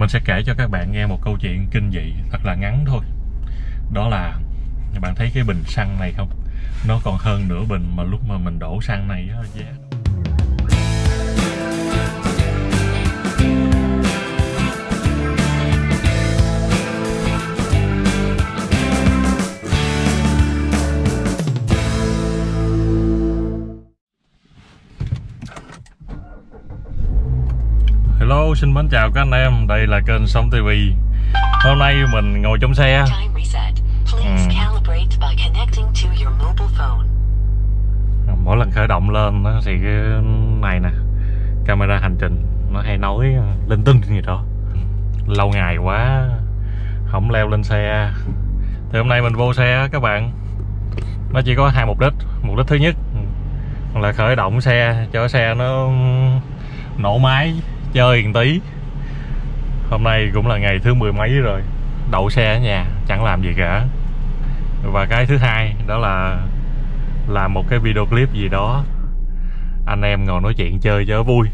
mình sẽ kể cho các bạn nghe một câu chuyện kinh dị thật là ngắn thôi. Đó là, bạn thấy cái bình xăng này không? Nó còn hơn nửa bình mà lúc mà mình đổ xăng này á, giá Hello, xin mến chào các anh em, đây là kênh Sống TV Hôm nay mình ngồi trong xe mobile phone. Mỗi lần khởi động lên nó thì cái này nè Camera hành trình nó hay nói linh tinh gì đó. Lâu ngày quá Không leo lên xe. Thì hôm nay mình vô xe các bạn. Nó chỉ có hai mục đích. Mục đích thứ nhất là khởi động xe cho xe nó nổ máy chơi một tí. Hôm nay cũng là ngày thứ mười mấy rồi. Đậu xe ở nhà, chẳng làm gì cả. Và cái thứ hai, đó là làm một cái video clip gì đó. Anh em ngồi nói chuyện chơi cho vui.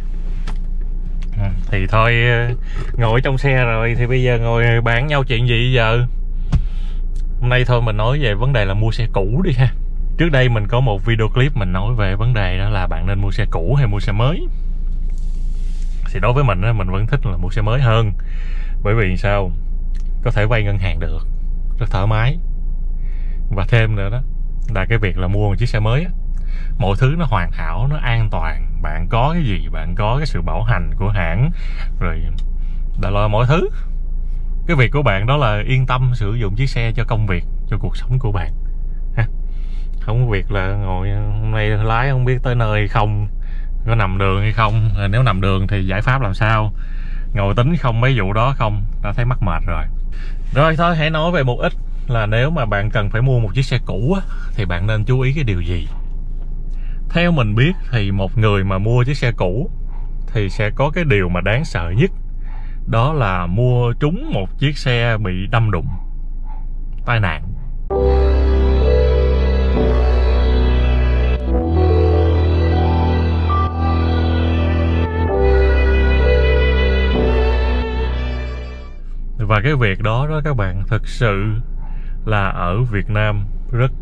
À, thì thôi, ngồi trong xe rồi thì bây giờ ngồi bán nhau chuyện gì giờ? Hôm nay thôi mình nói về vấn đề là mua xe cũ đi ha. Trước đây mình có một video clip mình nói về vấn đề đó là bạn nên mua xe cũ hay mua xe mới thì đối với mình á, mình vẫn thích là mua xe mới hơn. Bởi vì sao? Có thể vay ngân hàng được rất thoải mái. Và thêm nữa đó là cái việc là mua một chiếc xe mới á, mọi thứ nó hoàn hảo nó an toàn. Bạn có cái gì bạn có cái sự bảo hành của hãng rồi đã lo mọi thứ. Cái việc của bạn đó là yên tâm sử dụng chiếc xe cho công việc cho cuộc sống của bạn. Ha. Không có việc là ngồi hôm nay lái không biết tới nơi không có nằm đường hay không? Ờ, nếu nằm đường thì giải pháp làm sao? Ngồi tính không mấy vụ đó không? Đã thấy mắc mệt rồi. Rồi thôi hãy nói về một ít là nếu mà bạn cần phải mua một chiếc xe cũ á, thì bạn nên chú ý cái điều gì? Theo mình biết thì một người mà mua chiếc xe cũ thì sẽ có cái điều mà đáng sợ nhất. Đó là mua trúng một chiếc xe bị đâm đụng tai nạn. Và cái việc đó đó các bạn thực sự là ở Việt Nam rất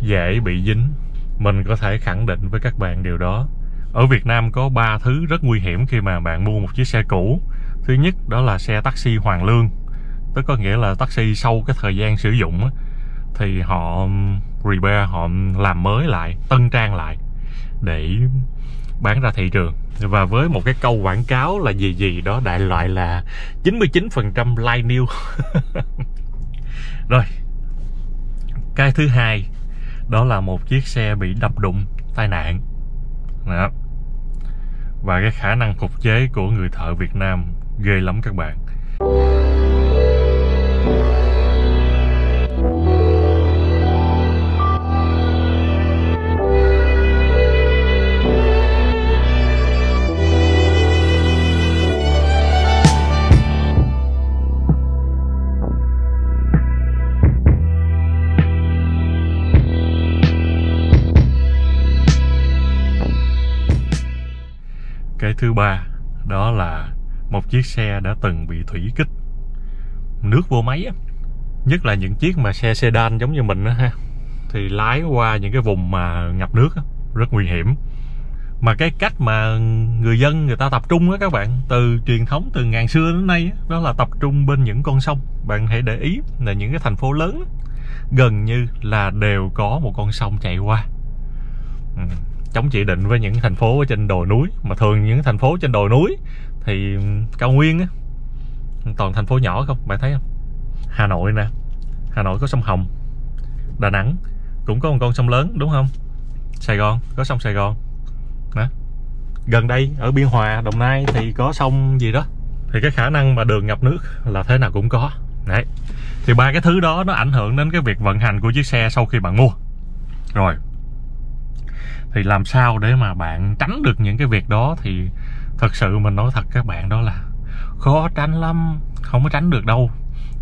dễ bị dính. Mình có thể khẳng định với các bạn điều đó. Ở Việt Nam có ba thứ rất nguy hiểm khi mà bạn mua một chiếc xe cũ. Thứ nhất đó là xe taxi hoàn lương. Tức có nghĩa là taxi sau cái thời gian sử dụng á, thì họ repair họ làm mới lại tân trang lại để bán ra thị trường. Và với một cái câu quảng cáo là gì gì đó đại loại là 99% like new. Rồi, cái thứ hai, đó là một chiếc xe bị đập đụng, tai nạn. Đó. và cái khả năng phục chế của người thợ Việt Nam ghê lắm các bạn. Thứ ba đó là một chiếc xe đã từng bị thủy kích. Nước vô máy á nhất là những chiếc mà xe sedan giống như mình á ha thì lái qua những cái vùng mà ngập nước á, rất nguy hiểm. Mà cái cách mà người dân người ta tập trung á các bạn từ truyền thống từ ngàn xưa đến nay á, đó là tập trung bên những con sông. Bạn hãy để ý là những cái thành phố lớn gần như là đều có một con sông chạy qua. Ừ chống chỉ định với những thành phố ở trên đồi núi. Mà thường những thành phố trên đồi núi thì ừ, cao nguyên á, toàn thành phố nhỏ không, bạn thấy không? Hà nội nè, hà nội có sông hồng, đà nẵng cũng có một con sông lớn, đúng không? Sài gòn, có sông sài gòn. Đó. gần đây, ở biên hòa, đồng nai thì có sông gì đó. Thì cái khả năng mà đường ngập nước là thế nào cũng có. Đấy. Thì ba cái thứ đó nó ảnh hưởng đến cái việc vận hành của chiếc xe sau khi bạn mua rồi thì làm sao để mà bạn tránh được những cái việc đó? Thì thật sự mình nói thật các bạn đó là khó tránh lắm không có tránh được đâu.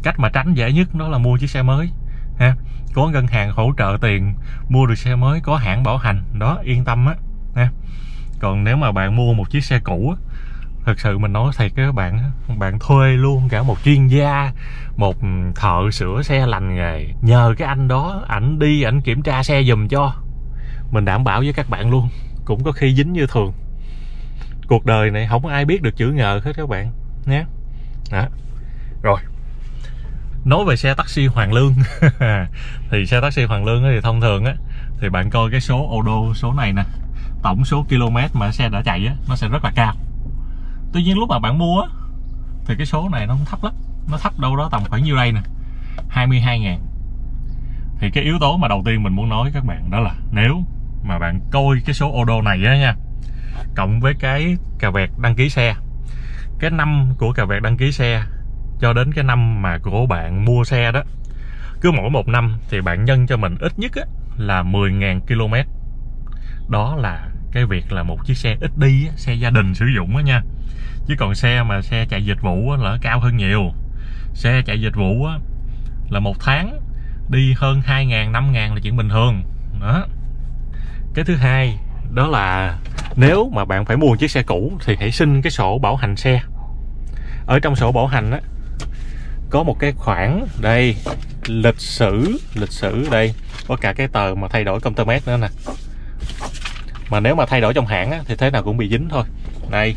Cách mà tránh dễ nhất đó là mua chiếc xe mới ha. Có ngân hàng hỗ trợ tiền mua được xe mới có hãng bảo hành đó yên tâm á ha. Còn nếu mà bạn mua một chiếc xe cũ á, thật sự mình nói thiệt các bạn bạn thuê luôn cả một chuyên gia một thợ sửa xe lành nghề. Nhờ cái anh đó ảnh đi ảnh kiểm tra xe giùm cho mình đảm bảo với các bạn luôn. Cũng có khi dính như thường. Cuộc đời này không ai biết được chữ ngờ hết các bạn, nhé. Đó. Rồi. Nói về xe taxi Hoàng Lương. Thì xe taxi Hoàng Lương thì thông thường á, thì bạn coi cái số ô đô số này nè, tổng số km mà xe đã chạy á, nó sẽ rất là cao. Tuy nhiên lúc mà bạn mua á, thì cái số này nó không thấp lắm. Nó thấp đâu đó tầm khoảng nhiêu đây nè 22 ngàn. Thì cái yếu tố mà đầu tiên mình muốn nói các bạn đó là nếu mà bạn coi cái số ô đô này á nha cộng với cái cà vẹt đăng ký xe. Cái năm của cà vẹt đăng ký xe cho đến cái năm mà của bạn mua xe đó cứ mỗi một năm thì bạn nhân cho mình ít nhất á, là 10.000 km đó là cái việc là một chiếc xe ít đi á, xe gia đình sử dụng á nha. Chứ còn xe mà xe chạy dịch vụ á, là cao hơn nhiều. Xe chạy dịch vụ á, là một tháng đi hơn 2.000 5.000 là chuyện bình thường. Đó cái thứ hai đó là nếu mà bạn phải mua chiếc xe cũ thì hãy xin cái sổ bảo hành xe. Ở trong sổ bảo hành á có một cái khoản đây lịch sử lịch sử đây có cả cái tờ mà thay đổi công tơ mét nữa nè. Mà nếu mà thay đổi trong hãng á, thì thế nào cũng bị dính thôi. Đây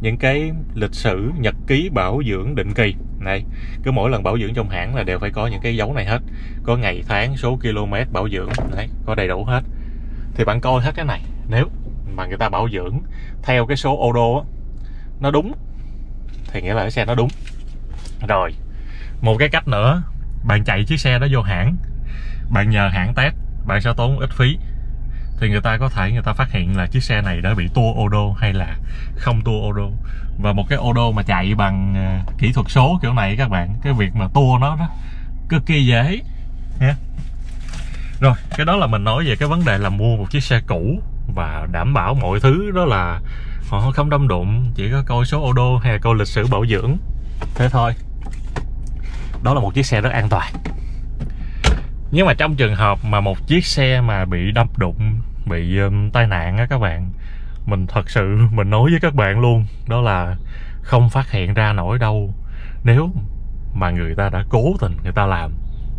những cái lịch sử nhật ký bảo dưỡng định kỳ. Này cứ mỗi lần bảo dưỡng trong hãng là đều phải có những cái dấu này hết. Có ngày tháng số km bảo dưỡng. Đấy có đầy đủ hết thì bạn coi hết cái này. Nếu mà người ta bảo dưỡng theo cái số ô đô á, nó đúng, thì nghĩa là cái xe nó đúng. Rồi, một cái cách nữa, bạn chạy chiếc xe đó vô hãng. Bạn nhờ hãng test, bạn sẽ tốn ít phí. Thì người ta có thể người ta phát hiện là chiếc xe này đã bị tua ô đô hay là không tua ô đô và một cái ô đô mà chạy bằng ờ, kỹ thuật số kiểu này các bạn, cái việc mà tua nó đó, cực kỳ dễ. Yeah rồi cái đó là mình nói về cái vấn đề là mua một chiếc xe cũ và đảm bảo mọi thứ đó là họ không đâm đụng chỉ có coi số ô đô hay coi lịch sử bảo dưỡng. Thế thôi. Đó là một chiếc xe rất an toàn. Nhưng mà trong trường hợp mà một chiếc xe mà bị đâm đụng bị um, tai nạn á các bạn mình thật sự mình nói với các bạn luôn đó là không phát hiện ra nổi đâu. Nếu mà người ta đã cố tình người ta làm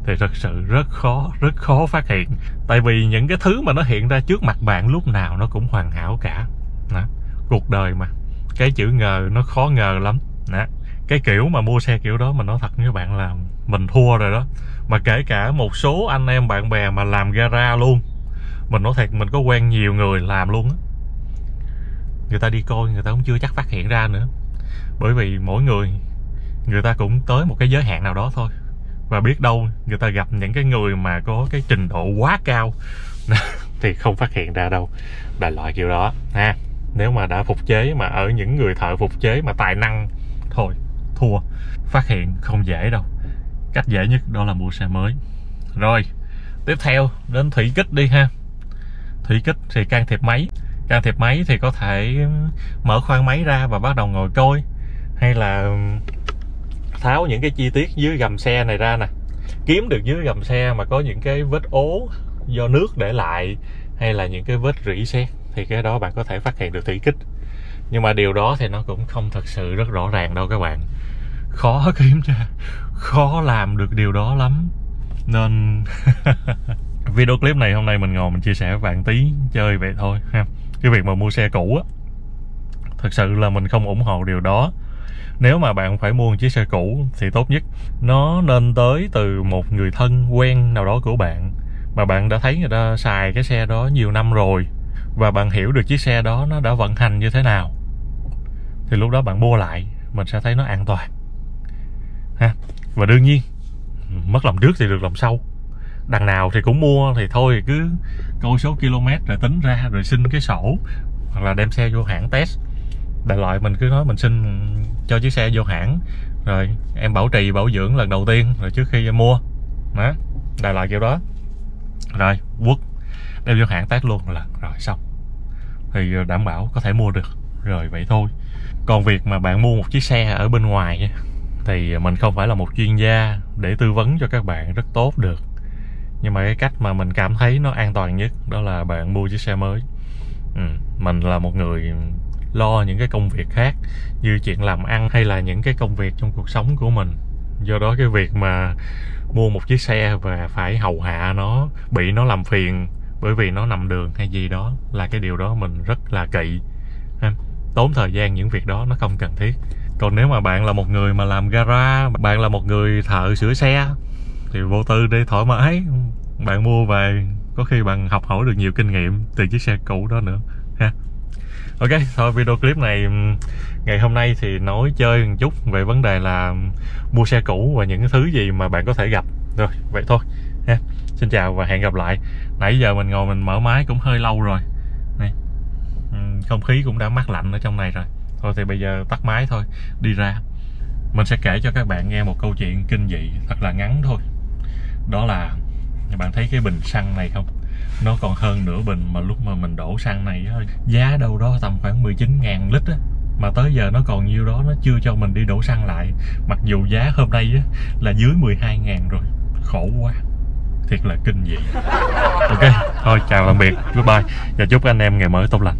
thì thật sự rất khó rất khó phát hiện. Tại vì những cái thứ mà nó hiện ra trước mặt bạn lúc nào nó cũng hoàn hảo cả. Đó. cuộc đời mà. Cái chữ ngờ nó khó ngờ lắm. Đó. cái kiểu mà mua xe kiểu đó mình nói thật với bạn là mình thua rồi đó. Mà kể cả một số anh em bạn bè mà làm gara luôn. Mình nói thật mình có quen nhiều người làm luôn á. Người ta đi coi, người ta cũng chưa chắc phát hiện ra nữa. Bởi vì mỗi người người ta cũng tới một cái giới hạn nào đó thôi và biết đâu người ta gặp những cái người mà có cái trình độ quá cao. Thì không phát hiện ra đâu. Đại loại kiểu đó, ha. Nếu mà đã phục chế mà ở những người thợ phục chế mà tài năng, thôi, thua. Phát hiện không dễ đâu. Cách dễ nhất đó là mua xe mới. Rồi, tiếp theo, đến thủy kích đi, ha. Thủy kích thì can thiệp máy. Can thiệp máy thì có thể mở khoang máy ra và bắt đầu ngồi coi. Hay là tháo những cái chi tiết dưới gầm xe này ra nè. Kiếm được dưới gầm xe mà có những cái vết ố do nước để lại hay là những cái vết rỉ sét thì cái đó bạn có thể phát hiện được thủy kích. Nhưng mà điều đó thì nó cũng không thật sự rất rõ ràng đâu các bạn. Khó kiếm ra, khó làm được điều đó lắm. Nên video clip này hôm nay mình ngồi mình chia sẻ với bạn tí chơi vậy thôi ha. Cái việc mà mua xe cũ á, thật sự là mình không ủng hộ điều đó nếu mà bạn phải mua một chiếc xe cũ thì tốt nhất, nó nên tới từ một người thân quen nào đó của bạn mà bạn đã thấy người ta xài cái xe đó nhiều năm rồi và bạn hiểu được chiếc xe đó nó đã vận hành như thế nào. Thì lúc đó bạn mua lại, mình sẽ thấy nó an toàn. Ha, và đương nhiên, mất lòng trước thì được lòng sau. Đằng nào thì cũng mua thì thôi, cứ coi số km rồi tính ra rồi xin cái sổ hoặc là đem xe vô hãng test đại loại mình cứ nói mình xin cho chiếc xe vô hãng. Rồi em bảo trì bảo dưỡng lần đầu tiên rồi trước khi mua. Đó đại loại kiểu đó. Rồi quất. Đem vô hãng test luôn là rồi xong. Thì ờ, đảm bảo có thể mua được. Rồi vậy thôi. Còn việc mà bạn mua một chiếc xe ở bên ngoài thì mình không phải là một chuyên gia để tư vấn cho các bạn rất tốt được. Nhưng mà cái cách mà mình cảm thấy nó an toàn nhất đó là bạn mua chiếc xe mới. Ừ, mình là một người lo những cái công việc khác, như chuyện làm ăn hay là những cái công việc trong cuộc sống của mình. Do đó cái việc mà mua một chiếc xe và phải hầu hạ nó, bị nó làm phiền bởi vì nó nằm đường hay gì đó là cái điều đó mình rất là kỵ. Tốn thời gian những việc đó nó không cần thiết. Còn nếu mà bạn là một người mà làm gara, bạn là một người thợ sửa xe, thì vô tư đi thoải mái. Bạn mua về, có khi bạn học hỏi được nhiều kinh nghiệm từ chiếc xe cũ đó nữa. Ha ok, thôi video clip này ngày hôm nay thì nói chơi một chút về vấn đề là mua xe cũ và những thứ gì mà bạn có thể gặp. Rồi, vậy thôi ha. Xin chào và hẹn gặp lại. Nãy giờ mình ngồi mình mở máy cũng hơi lâu rồi. Này không khí cũng đã mát lạnh ở trong này rồi. Thôi thì bây giờ tắt máy thôi, đi ra. Mình sẽ kể cho các bạn nghe một câu chuyện kinh dị thật là ngắn thôi. Đó là, bạn thấy cái bình xăng này không? Nó còn hơn nửa bình mà lúc mà mình đổ xăng này giá đâu đó tầm khoảng 19 ngàn lít á. Mà tới giờ nó còn nhiêu đó nó chưa cho mình đi đổ xăng lại. Mặc dù giá hôm nay á, là dưới 12 ngàn rồi. Khổ quá. Thiệt là kinh dị. Ok thôi chào tạm biệt. Goodbye. Và chúc anh em ngày mới tốt lành.